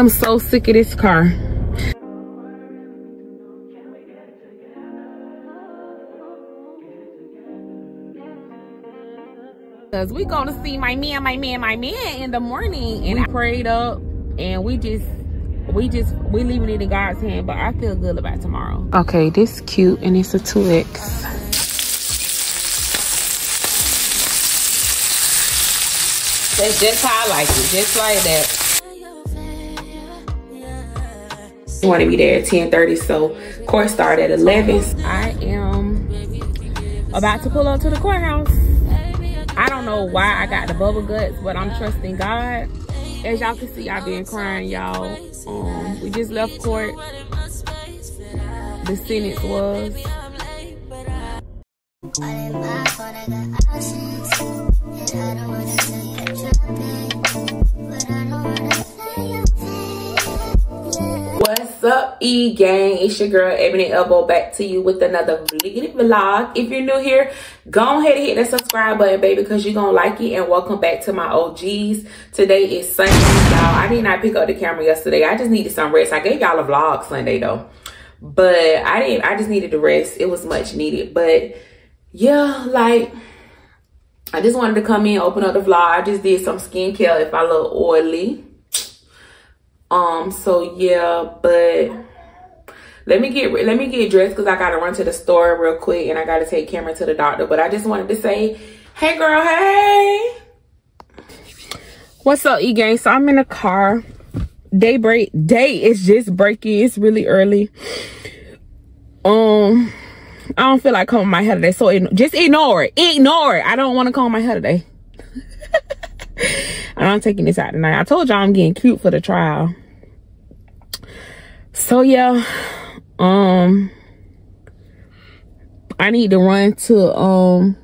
am so sick of this car. Cause we gonna see my man, my man, my man in the morning. And I prayed up and we just we just we leaving it in God's hand, but I feel good about tomorrow. Okay, this cute and it's a 2X. That's just how I like it, just like that. You want to be there at 10:30, so court started at 11. I am about to pull up to the courthouse. I don't know why I got the bubble guts, but I'm trusting God. As y'all can see, I've been crying, y'all. Um, we just left court. The sentence was. What's up, E-Gang? It's your girl, Eboni Ebo, back to you with another vlog. If you're new here, go ahead and hit that subscribe button, baby, because you're to like it. And welcome back to my OGs. Today is Sunday, y'all. I did not pick up the camera yesterday. I just needed some rest. I gave y'all a vlog Sunday, though. But I didn't. I just needed the rest. It was much needed. But, yeah, like... I just wanted to come in, open up the vlog. I just did some skincare if I look oily. Um, so yeah, but let me get let me get dressed because I gotta run to the store real quick and I gotta take Cameron to the doctor. But I just wanted to say, hey girl, hey. What's up, E-Gang? So I'm in the car. Day break day is just breaking. It's really early. Um I don't feel like combing my hair today. So just ignore it. Ignore it. I don't want to comb my hair today. I'm taking this out tonight. I told y'all I'm getting cute for the trial. So yeah, um, I need to run to um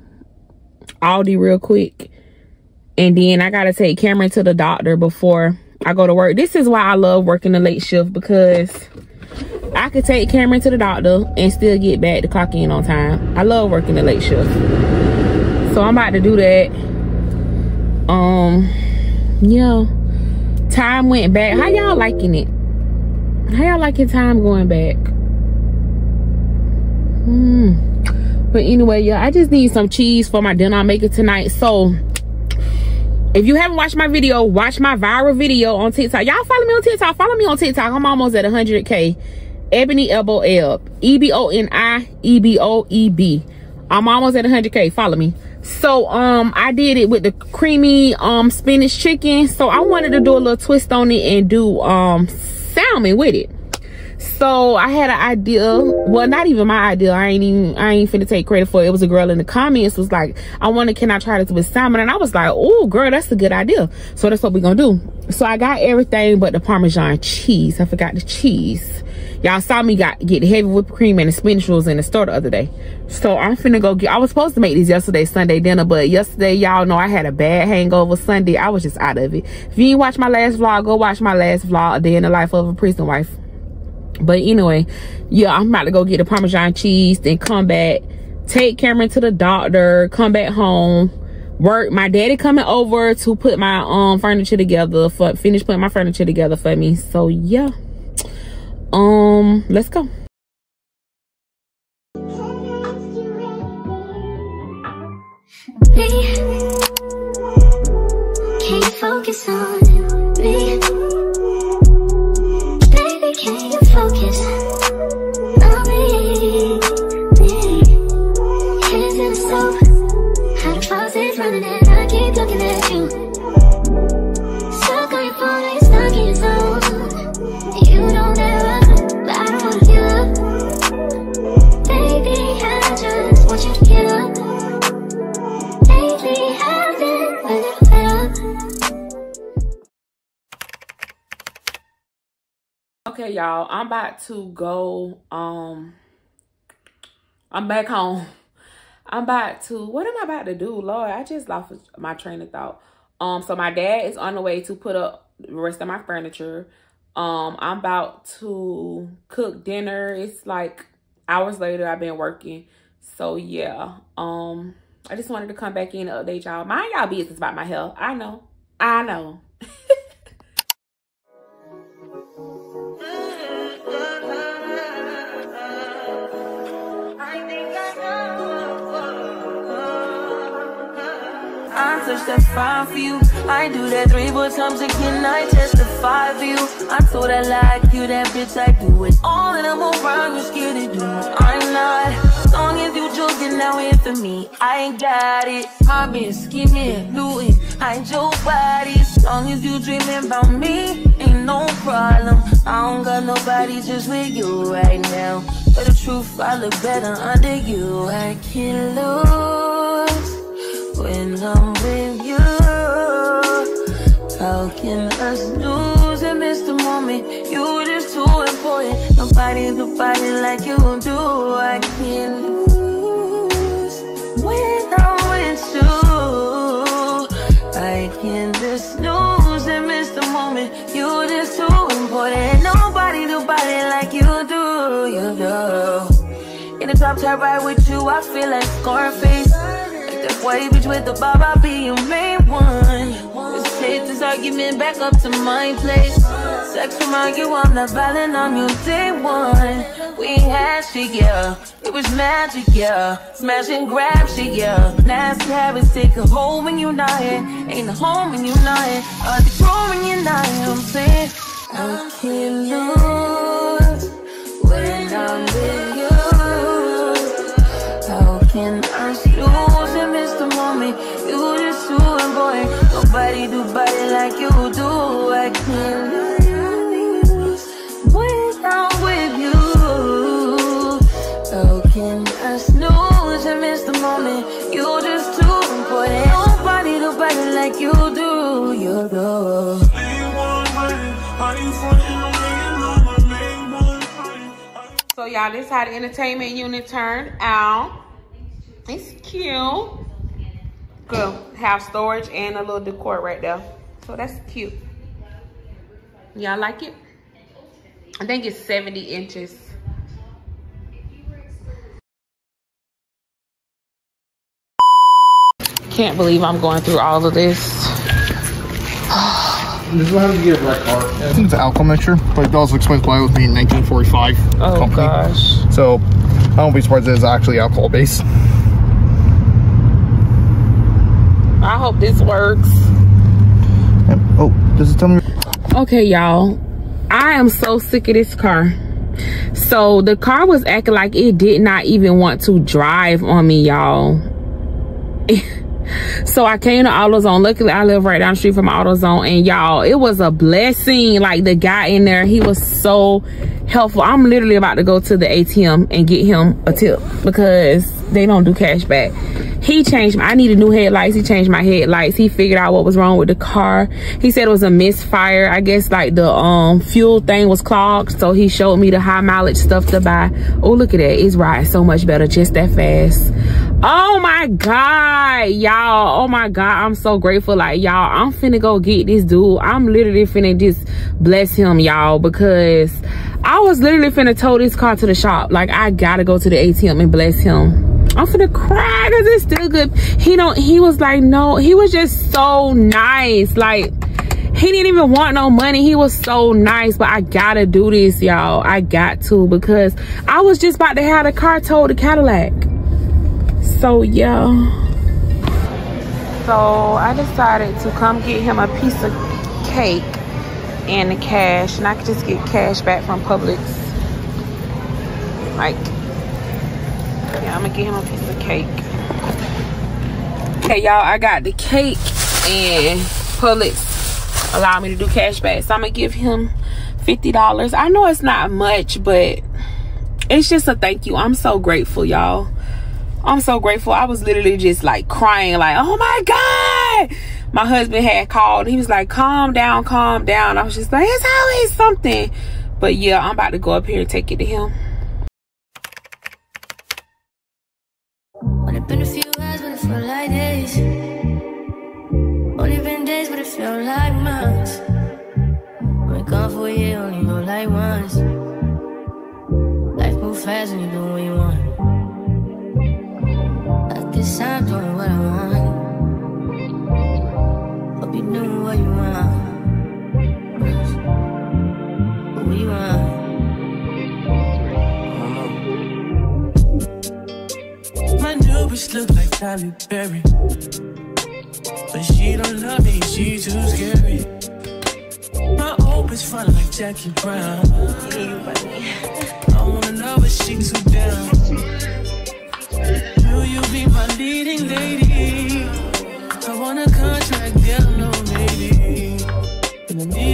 Aldi real quick, and then I gotta take Cameron to the doctor before I go to work. This is why I love working the late shift because I could take Cameron to the doctor and still get back to clock in on time. I love working the late shift, so I'm about to do that. Um, yeah, time went back. How y'all liking it? How y'all like your time going back? Hmm. But anyway, yeah, I just need some cheese for my dinner I'm making tonight. So, if you haven't watched my video, watch my viral video on TikTok. Y'all follow me on TikTok. Follow me on TikTok. I'm almost at 100K. Eboni Ebo Eb. E-B-O-N-I-E-B-O-E-B. I'm almost at 100K. Follow me. So, um, I did it with the creamy, um, spinach chicken. So, I wanted to do a little twist on it and do, um, salmon with it. So I had an idea. Well, not even my idea. I ain't even I ain't finna take credit for it. It was a girl in the comments was like, I wonder can I try this with salmon? And I was like, oh girl, that's a good idea. So that's what we gonna do. So I got everything but the Parmesan cheese. I forgot the cheese. Y'all saw me got get heavy whipped cream and the spinach rolls in the store the other day. So I'm finna go get I was supposed to make these yesterday Sunday dinner, but yesterday y'all know I had a bad hangover Sunday. I was just out of it. If you ain't watch my last vlog, go watch my last vlog, A Day in the Life of a Prison Wife but anyway yeah i'm about to go get the parmesan cheese then come back take cameron to the doctor come back home work my daddy coming over to put my um furniture together for finish putting my furniture together for me so yeah um let's go. Focus on me. Can you focus on me? Hands in the stove, how the running y'all. I'm about to go um i'm back home. I'm about to what am i about to do? Lord i just lost my train of thought. Um so my dad is on the way to put up the rest of my furniture. Um i'm about to cook dinner. It's like hours later i've been working. So yeah um i just wanted to come back in and update y'all. Mind y'all business about my health. I know. I know touch that fine for you. I do that three, four times again, I testify for you. I told I like you, that bitch, I do it. All and I'm around, You're scared to do I'm not. As long as you joking now in for me, I ain't got it. Been scheming, looting, I ain't your body. As long as you dreaming about me, ain't no problem. I don't got nobody just with you right now. But the truth, I look better under you. I can't lose when I'm with you. How can us lose and miss the moment? You just too important. Nobody, nobody like you do. I can't lose when I'm with you. I can't just snooze and miss the moment. You just too important. Nobody, nobody like you do. You do. In the top tier ride with you, I feel like Scarface. White bitch with the bob, I'll be your main one. Let's take this argument back up to my place. Sex remind you I'm not violent on you day one. We had shit, yeah. It was magic, yeah. Smash and grab shit, yeah. Nasty habits take a hold when you're not here. Ain't a home when you're not here. Are they grow when you're not here? I'm saying I can't lose when I'm with you. How can Nobody do body like you do. I can't lose when I'm with you. How can I snooze and miss the moment? You're just too important. Nobody do body like you do. You do. So y'all, this how the entertainment unit turned out. It's cute. Good. Have storage and a little decor right there. So that's cute. Y'all like it? I think it's 70 inches. Can't believe I'm going through all of this. This is how to get a red car. I think it's an alcohol mixture, but it also explains why it was made in 1945. Oh company. gosh. So I don't be surprised it's actually alcohol based. I hope this works. Oh, does it tell me? Okay, y'all. I am so sick of this car. So the car was acting like it did not even want to drive on me, y'all. so I came to AutoZone. Luckily, I live right down the street from AutoZone. And y'all, it was a blessing. Like the guy in there, he was so helpful. I'm literally about to go to the ATM and get him a tip because they don't do cash back. He changed I needed new headlights. He changed my headlights. He figured out what was wrong with the car. He said it was a misfire. I guess like the um fuel thing was clogged. So he showed me the high mileage stuff to buy. Oh, look at that. It's riding so much better just that fast. Oh my God, y'all. Oh my God. I'm so grateful. Like y'all, I'm finna go get this dude. I'm literally finna just bless him, y'all, because I was literally finna tow this car to the shop. Like I gotta go to the ATM and bless him. I'm finna cry because it's still good. He don't, he was like, no, he was just so nice. Like, he didn't even want no money. He was so nice, but I gotta do this, y'all. I got to because I was just about to have the car towed to Cadillac. So, yeah. So, I decided to come get him a piece of cake and the cash. And I could just get cash back from Publix. Like, yeah, I'm gonna get him a piece of cake. Okay, y'all, I got the cake and Publix allow me to do cash back. So I'm gonna give him $50. I know it's not much, but it's just a thank you. I'm so grateful, y'all. I'm so grateful. I was literally just like crying, like, oh my God. My husband had called. He was like, calm down, calm down. I was just like, it's always something. But yeah, I'm about to go up here and take it to him. Only been a few hours, but it felt like days. Only been days, but it felt like months. Gone for a year, only like once. Life move fast when you do what you want. I'm doing what I want. You you? My new bitch look like Tyler Berry. But she don't love me, she too scary. My is fun like Jackie Brown. I wanna she too down. Will you be my leading lady? I want a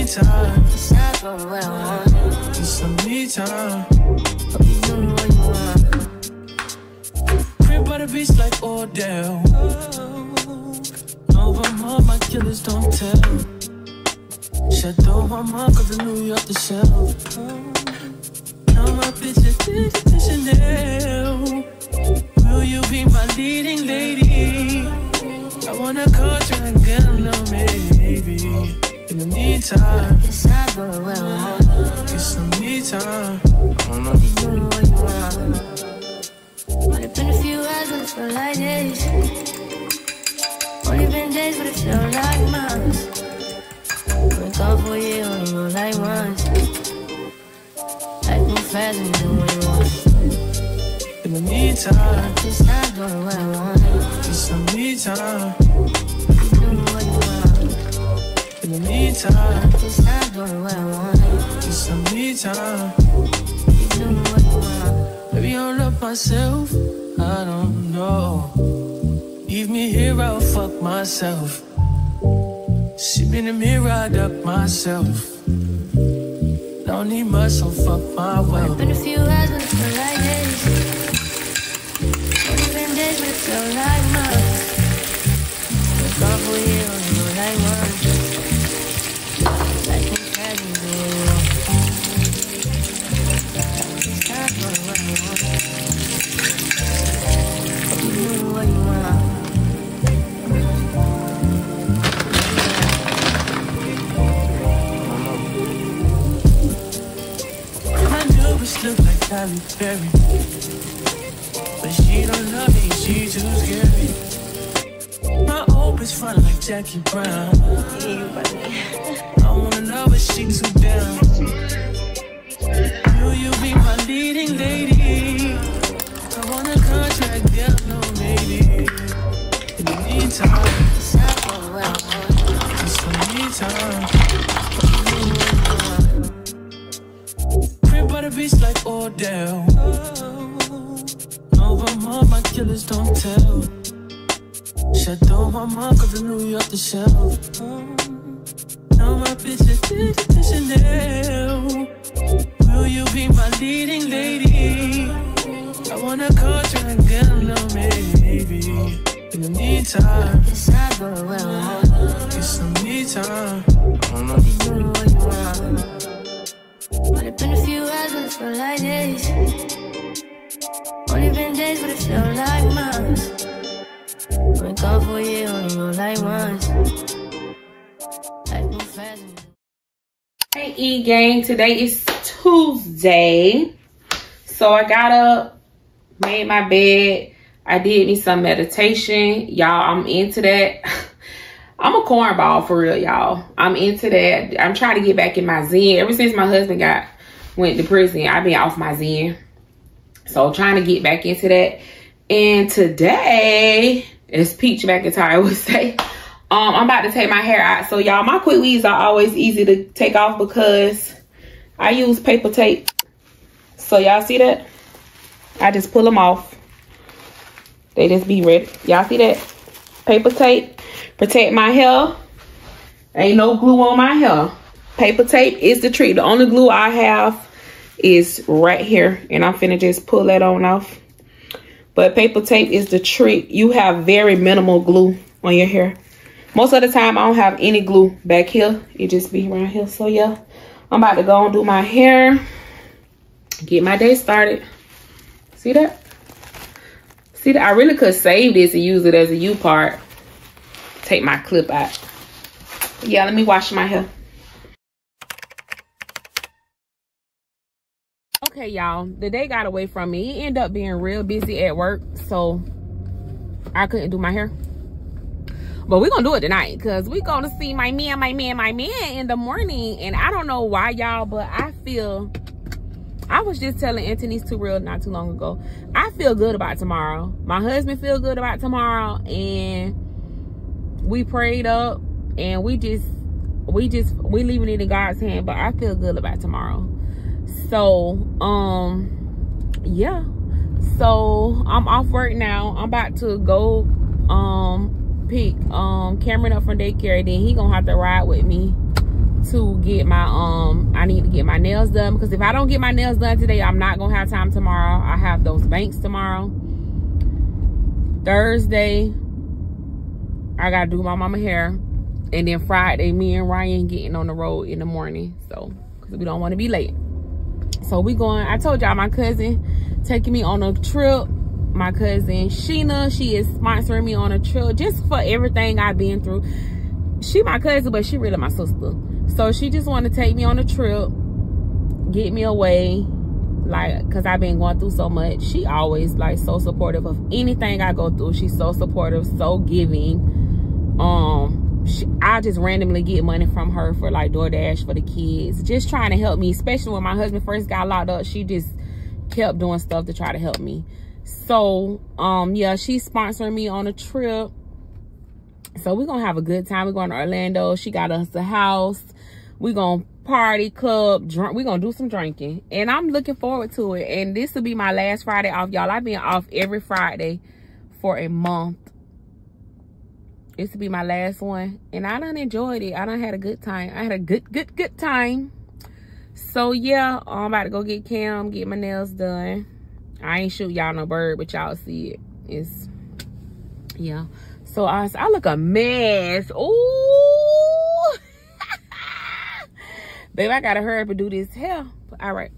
It's I me time. You you by the beach like mom, my killers don't tell. I. Now my bitch is Chanel. Will you be my leading lady? I want a contract, girl, no maybe. In the meantime, It's not going where I want. get some me time. Hope you do what you want. Only been a few hours, but it feel like days. Only been days, but it feel like months. Been gone for a year, only know like once. Life move fast and you do what you want. In the meantime, It's not going where I want. get I time. You do what you want. Maybe I love myself, I don't know. Leave me here, I'll fuck myself. Me in the mirror, I duck myself. Don't need much, so fuck my well. Been a few but like days. Like months. Like. Like But she don't love me, she too scary. My hope is fun like Jackie Brown. I wanna know but she too down. Will you be my leading lady? I want a contract, girl, no maybe. In the meantime, just some me time. Crib by the beach like Odell. Over mom, my killers don't tell. Shut down my mom, cause I New York the shelf. Now my bitch is Digital Chanel. Will you be my leading lady? I want a contract, girl, no maybe. In the meantime, It's not going where I want. get some me time. You do what you want. Only been a few hours, but it feel like days. Only been days, but it feel like months. Been gone for a year, only know like once. Life move fast. Hey E gang, today is Tuesday. So I got up, made my bed. I did me some meditation. Y'all, I'm into that. I'm a cornball for real, y'all. I'm into that. I'm trying to get back in my zen. Ever since my husband got went to prison, I've been off my zen. So trying to get back into that. And today, as Peach McIntyre would say, um, I'm about to take my hair out. So y'all, my quick weaves are always easy to take off because I use paper tape. So y'all see that? I just pull them off. They just be ready. Y'all see that? Paper tape. Protect my hair. Ain't no glue on my hair. Paper tape is the treat. The only glue I have is right here. And I'm finna just pull that on off. But paper tape is the trick. You have very minimal glue on your hair. Most of the time, I don't have any glue back here. It just be around here. So, yeah. I'm about to go and do my hair. Get my day started. See that? See that? I really could save this and use it as a U part. Take my clip out. Yeah, let me wash my hair. Okay, y'all. The day got away from me. He ended up being real busy at work. So, I couldn't do my hair. But we're gonna do it tonight because we're gonna see my man, my man, my man in the morning. And I don't know why, y'all, but I feel I was just telling Anthony's too real not too long ago. I feel good about tomorrow. My husband feel good about tomorrow, and we prayed up and we just we just we leaving it in god's hand but i feel good about tomorrow. So um yeah. So i'm off work now. I'm about to go um pick um cameron up from daycare then he gonna have to ride with me to get my um i need to get my nails done because if i don't get my nails done today i'm not gonna have time tomorrow. I have those banks tomorrow. Thursday i gotta do my mama hair. And then friday me and ryan getting on the road in the morning. So because we don't want to be late. So we going i told y'all my cousin taking me on a trip. My cousin sheena she is sponsoring me on a trip just for everything i've been through. She my cousin but she really my sister. So she just wanted to take me on a trip get me away like because i've been going through so much. She always like so supportive of anything i go through. She's so supportive so giving um she, i just randomly get money from her for like doordash for the kids. Just trying to help me especially when my husband first got locked up she just kept doing stuff to try to help me. So um yeah she's sponsoring me on a trip. So we're gonna have a good time. We're going to orlando. She got us a house. We're gonna party club drunk we're gonna do some drinking. And i'm looking forward to it. And this will be my last friday off y'all. I've been off every friday for a month this will be my last one and i done enjoyed it. I done had a good time. I had a good good good time. So yeah i'm about to go get cam get my nails done. I ain't shoot y'all no bird but y'all see it. It's yeah. So i i look a mess. Oh Babe, I gotta hurry up and do this. Hell All right.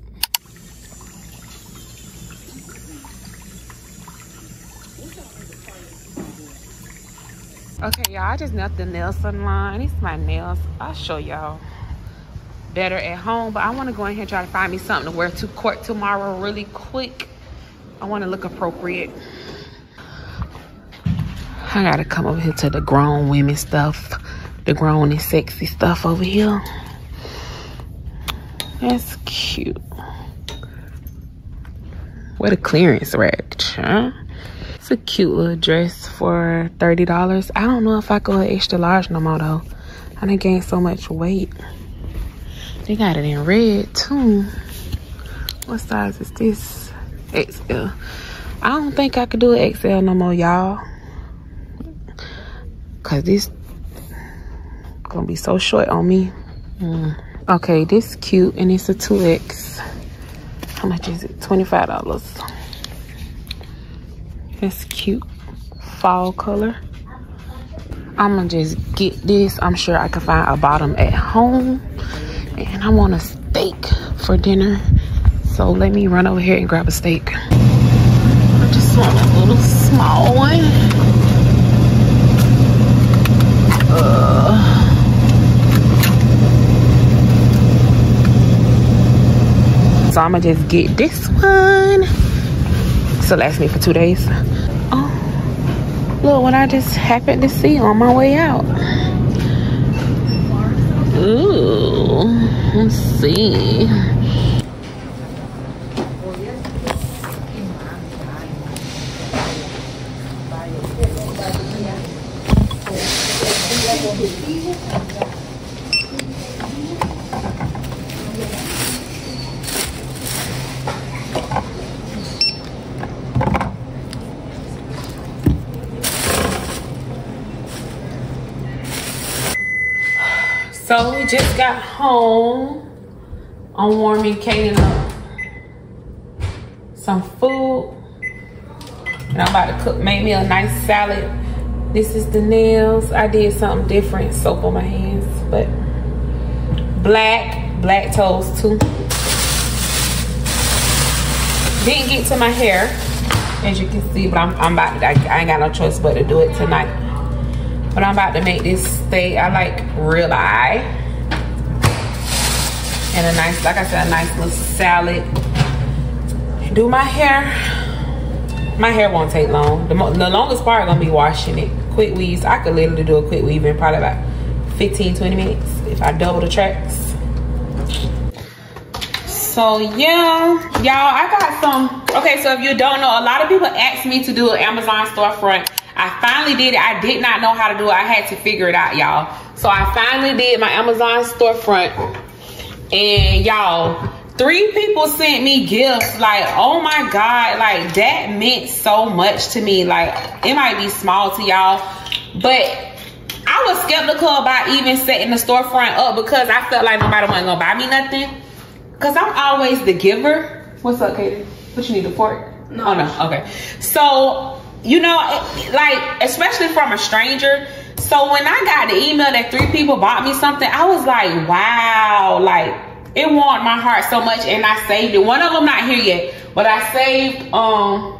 Okay, y'all, I just knelt the nail salon. These my nails. I'll show y'all better at home, but I want to go in here and try to find me something to wear to court tomorrow really quick. I want to look appropriate. I gotta come over here to the grown women stuff, the grown and sexy stuff over here. That's cute. What a clearance rack, huh? It's a cute little dress for $30. I don't know if I go extra large no more though. I done gained so much weight. They got it in red too. What size is this? XL. I don't think I could do an XL no more, y'all. Cause this gonna be so short on me. Mm. Okay, this cute and it's a 2X. How much is it? $25. Cute. Fall color. I'm gonna just get this. I'm sure I can find a bottom at home. And I want a steak for dinner. So let me run over here and grab a steak. I just want a little small one. Uh, so I'm gonna just get this one. So last me for two days. Oh, look what I just happened to see on my way out. Ooh, let's see. Just got home. I'm warming Kaden up some food. And I'm about to cook, make me a nice salad. This is the nails. I did something different, soap on my hands, but black, black toes too. Didn't get to my hair, as you can see, but I'm, I'm about to, I, I ain't got no choice but to do it tonight. But I'm about to make this steak. I like ribeye. And a nice, like I said, a nice little salad. Do my hair. My hair won't take long. The, the longest part gonna be washing it. Quick weaves. I could literally do a quick weave in probably about 15, 20 minutes if I double the tracks. So yeah, y'all, I got some. Okay, so if you don't know, a lot of people asked me to do an Amazon storefront. I finally did it. I did not know how to do it. I had to figure it out, y'all. So I finally did my Amazon storefront. And y'all, three people sent me gifts. Like, oh my God, like that meant so much to me. Like, it might be small to y'all, but I was skeptical about even setting the storefront up because I felt like nobody wasn't gonna buy me nothing. Cause I'm always the giver. What's up, Katie? What you need, a fork? No. Oh no, okay. So, you know, like, especially from a stranger. So when I got the email that three people bought me something, I was like, wow, like it warmed my heart so much and I saved it. One of them not here yet, but I saved um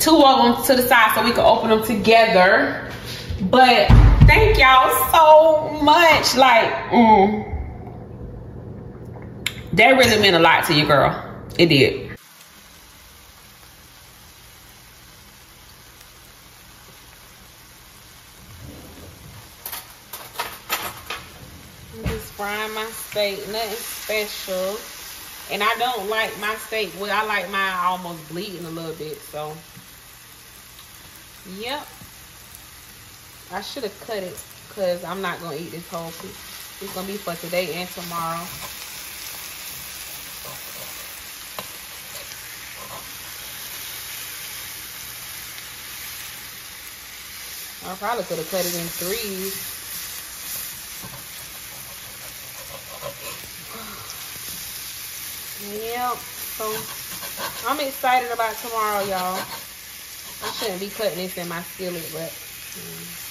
two of them to the side so we could open them together. But thank y'all so much. Like, mm, that really meant a lot to you, girl. It did. I'm just frying my steak, nothing special. And I don't like my steak, well, I like mine almost bleeding a little bit, so. Yep. I should have cut it because I'm not going to eat this whole piece. It's going to be for today and tomorrow. I probably could have cut it in threes. Yep. So I'm excited about tomorrow, y'all. I shouldn't be cutting this in my skillet, but mm.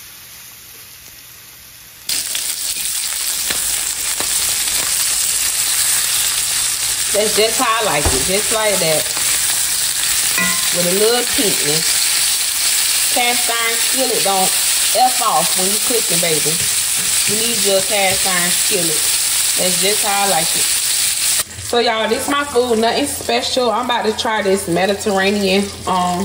That's just how I like it. Just like that. With a little pinkness. Cast iron skillet don't F off when you cooking, baby. You need your cast iron skillet. That's just how I like it. So y'all, this is my food. Nothing special. I'm about to try this Mediterranean um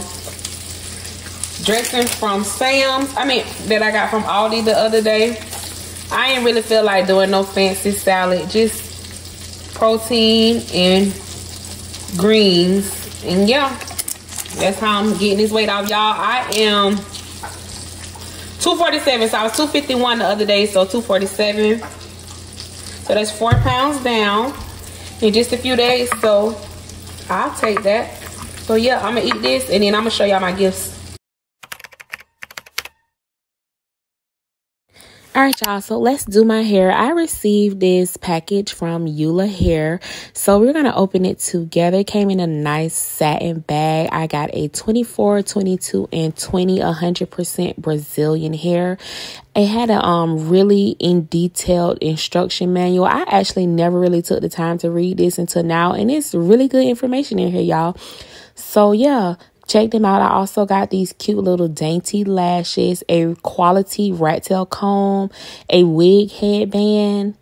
dressing from Sam's. I mean, that I got from Aldi the other day. I ain't really feel like doing no fancy salad. Just protein and greens. And yeah, that's how I'm getting this weight off, y'all. I am 247. So I was 251 the other day, so 247. So that's four pounds down in just a few days. So I'll take that. So yeah, I'm gonna eat this and then I'm gonna show y'all my gifts. All right, y'all. So let's do my hair. I received this package from Ula Hair. So we're going to open it together. It came in a nice satin bag. I got a 24, 22, and 20 100% Brazilian hair. It had a um really in detailed instruction manual. I actually never really took the time to read this until now. And it's really good information in here, y'all. So yeah, Check them out. I also got these cute little dainty lashes, a quality rat tail comb, a wig headband,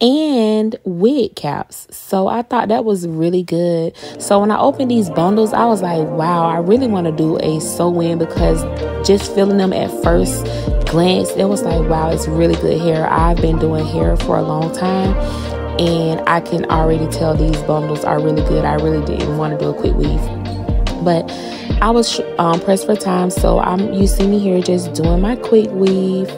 and wig caps. So I thought that was really good. So when I opened these bundles, I was like, wow, I really want to do a sew in because just feeling them at first glance, it was like, wow, it's really good hair. I've been doing hair for a long time and I can already tell these bundles are really good. I really didn't want to do a quick weave. But I was um, pressed for time, so I'm you see me here just doing my quick weave,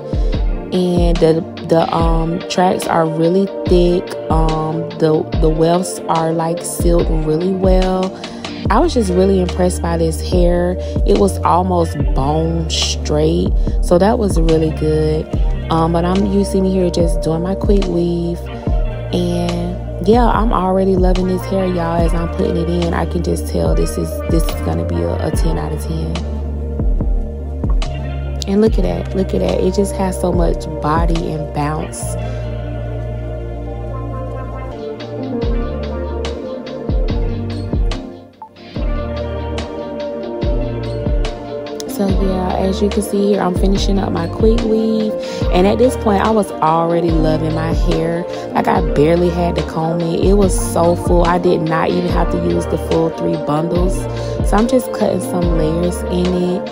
and the the um, tracks are really thick. Um, the the wefts are like sealed really well. I was just really impressed by this hair. It was almost bone straight, so that was really good. Um, but I'm you see me here just doing my quick weave, and yeah, I'm already loving this hair, y'all. As I'm putting it in, I can just tell this is this is gonna be a, a 10 out of 10. And look at that, look at that. It just has so much body and bounce. Yeah, as you can see here, I'm finishing up my quick weave. And at this point, I was already loving my hair. Like I barely had to comb it. It was so full. I did not even have to use the full three bundles. So I'm just cutting some layers in it.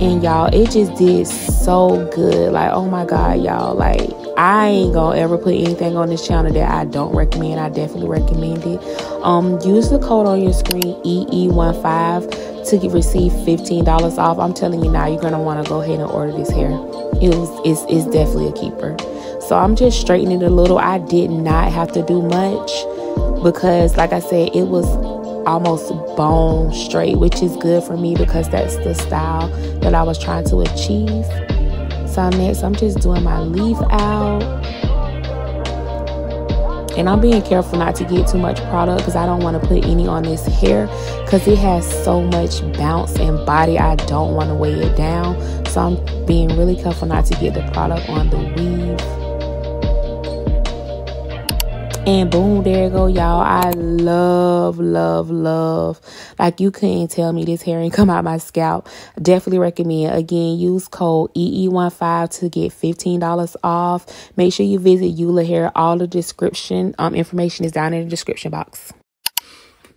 And y'all, it just did so good. Like, oh my God, y'all. Like, I ain't gonna ever put anything on this channel that I don't recommend. I definitely recommend it. Um, use the code on your screen EE15 to receive $15 off. I'm telling you now, you're gonna want to go ahead and order this hair. It was it's, it's definitely a keeper. So I'm just straightening it a little. I did not have to do much because like I said, it was almost bone straight, which is good for me because that's the style that I was trying to achieve. So next, I'm just doing my leave out. And I'm being careful not to get too much product because I don't want to put any on this hair because it has so much bounce and body. I don't want to weigh it down. So I'm being really careful not to get the product on the weave. And boom, there you go, y'all. I love, love, love. Like you couldn't tell me this hair ain't come out my scalp. Definitely recommend. Again, use code EE15 to get $15 off. Make sure you visit Ula Hair. All the description um information is down in the description box.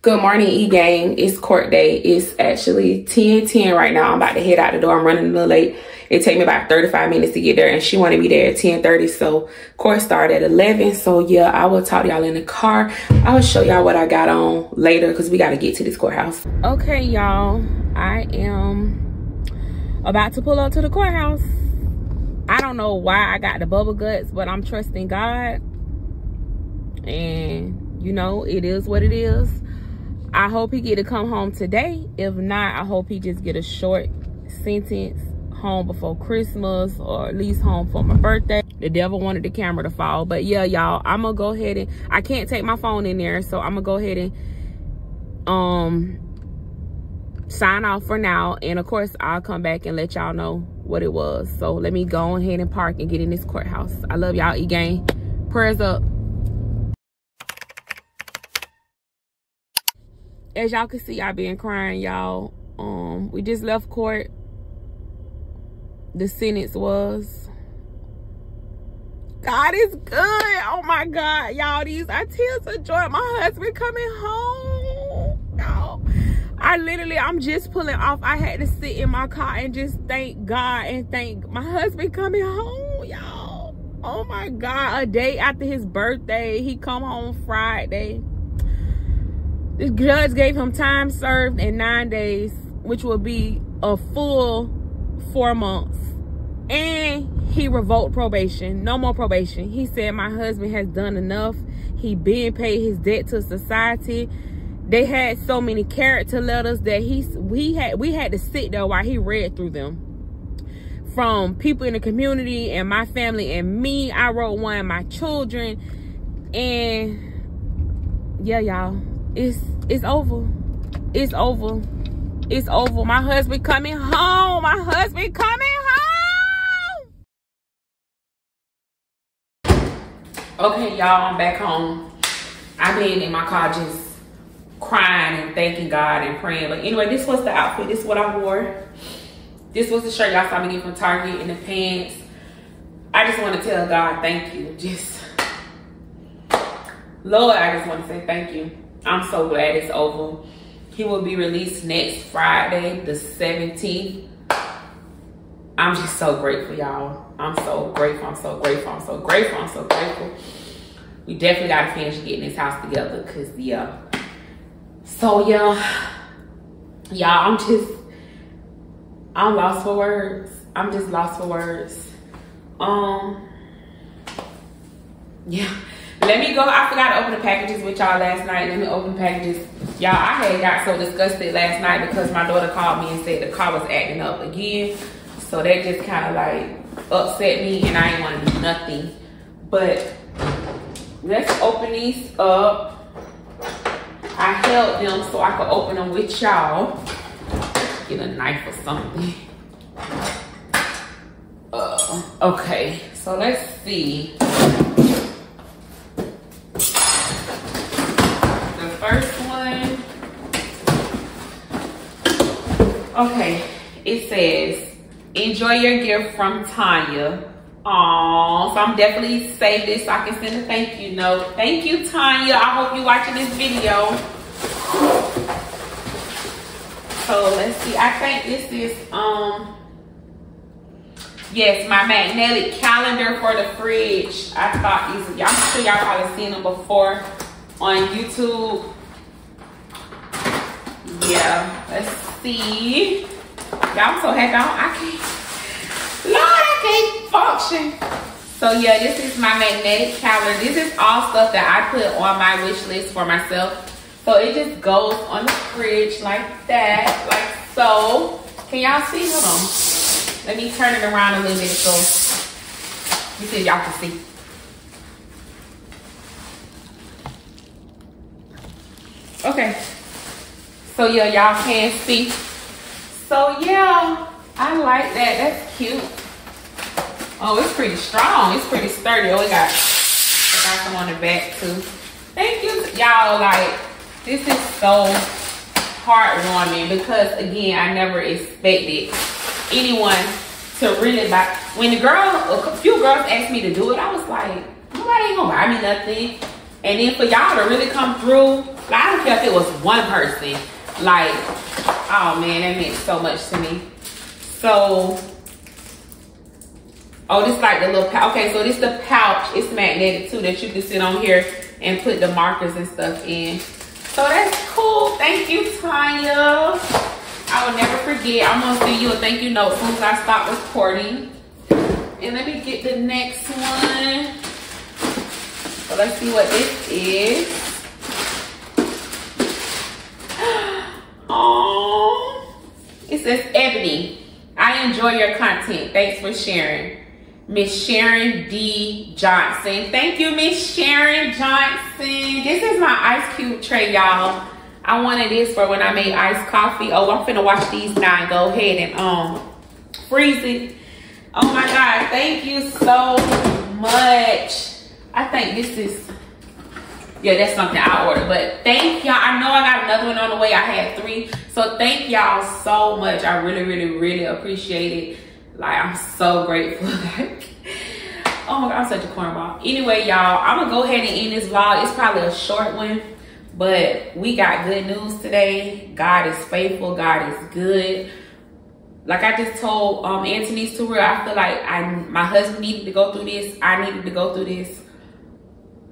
Good morning, E gang. It's court day. It's actually 10 10 right now. I'm about to head out the door. I'm running a little late. It take me about 35 minutes to get there, and she wanted me there at 10 30. So, court started at 11. So, yeah, I will talk to y'all in the car. I will show y'all what I got on later because we got to get to this courthouse. Okay, y'all. I am about to pull up to the courthouse. I don't know why I got the bubble guts, but I'm trusting God. And, you know, it is what it is I hope he get to come home today. If not, I hope he just get a short sentence home before Christmas or at least home for my birthday. The devil wanted the camera to fall. But yeah, y'all, I'm gonna go ahead and I can't take my phone in there, so I'm gonna go ahead and um sign off for now. And of course, I'll come back and let y'all know what it was. So let me go ahead and park and get in this courthouse. I love y'all, E-Gang. Prayers up. As y'all can see, I've been crying, y'all. Um, we just left court. The sentence was God is good. Oh my God, y'all. These are tears of joy. My husband coming home. Y'all. I literally, I'm just pulling off. I had to sit in my car and just thank God and thank my husband coming home, y'all. Oh my God. A day after his birthday. He come home Friday. The judge gave him time served in nine days, which will be a full four months. And he revoked probation. No more probation. He said, my husband has done enough. He been paid his debt to society. They had so many character letters that he we had we had to sit there while he read through them. From people in the community and my family and me. I wrote one, my children. And yeah, y'all it's it's over. It's over. It's over. My husband coming home. My husband coming home. Okay, y'all, I'm back home. I've been in my car just crying and thanking God and praying. But anyway, this was the outfit. This is what I wore. This was the shirt y'all saw me get from Target and the pants. I just want to tell God thank you. Just, Lord, I just want to say thank you. I'm so glad it's over. He will be released next Friday, the 17th. I'm just so grateful, y'all. I'm so grateful. I'm so grateful. I'm so grateful. I'm so grateful. We definitely got to finish getting this house together because, yeah. So, yeah. Y'all, I'm just, I'm lost for words. I'm just lost for words. Um, yeah. Let me go. I forgot to open the packages with y'all last night. Let me open packages. Y'all, I had got so disgusted last night because my daughter called me and said the car was acting up again. So that just kind of like upset me and I didn't want to do nothing. But let's open these up. I held them so I could open them with y'all. Get a knife or something. Uh, okay, so let's see. first one. Okay, it says, enjoy your gift from Tanya. Aww, so I'm definitely save this so I can send a thank you note. Thank you, Tanya. I hope you're watching this video. So let's see. I think this is um Yes, my magnetic calendar for the fridge. I thought these, y'all sure y'all probably seen them before on YouTube. Yeah, let's see. Y'all, I'm so happy. I, I can't, Lord, I can't function. So yeah, this is my magnetic calendar. This is all stuff that I put on my wish list for myself. So it just goes on the fridge like that, like so. Can y'all see? Hold on. Let me turn it around a little bit so you see y'all can see. Okay. So yeah, y'all can see. So yeah, I like that. That's cute. Oh, it's pretty strong. It's pretty sturdy. Oh, it got, it got some on the back too. Thank you, y'all. Like, this is so heartwarming because again, I never expected anyone to really buy. When the girl, a few girls asked me to do it, I was like, nobody ain't gonna buy me nothing. And then for y'all to really come through, I don't care if it was one person. Like, oh man, that meant so much to me. So, oh, this like the little pouch. Okay, so this the pouch. It's magnetic too that you can sit on here and put the markers and stuff in. So that's cool. Thank you, Tanya. I will never forget. I'm gonna send you a thank you note soon as I stop recording. And let me get the next one. So let's see what this is. It says Eboni. I enjoy your content. Thanks for sharing. Miss Sharon D. Johnson. Thank you, Miss Sharon Johnson. This is my ice cube tray, y'all. I wanted this for when I made iced coffee. Oh, I'm finna wash these now go ahead and um freeze it. Oh my God, thank you so much. I think this is, yeah, that's something I ordered. But thank y'all. I know I got another one on the way. I had three. So thank y'all so much. I really, really, really appreciate it. Like, I'm so grateful. oh my God, I'm such a cornball. Anyway, y'all, I'm gonna go ahead and end this vlog. It's probably a short one. But we got good news today. God is faithful. God is good. Like I just told um Anthony's tour, I feel like I my husband needed to go through this. I needed to go through this.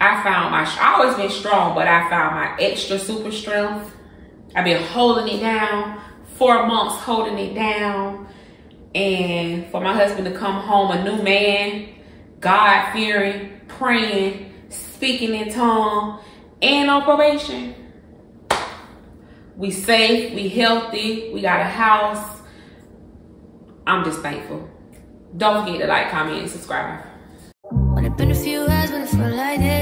I found my I always been strong, but I found my extra super strength. I've been holding it down, four months holding it down. And for my husband to come home a new man, God fearing, praying, speaking in tongue, and on probation. We safe, we healthy, we got a house. I'm just thankful. Don't forget to like, comment, and subscribe. Only been a few hours, but it felt like days.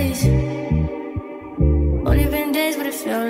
Days, but it felt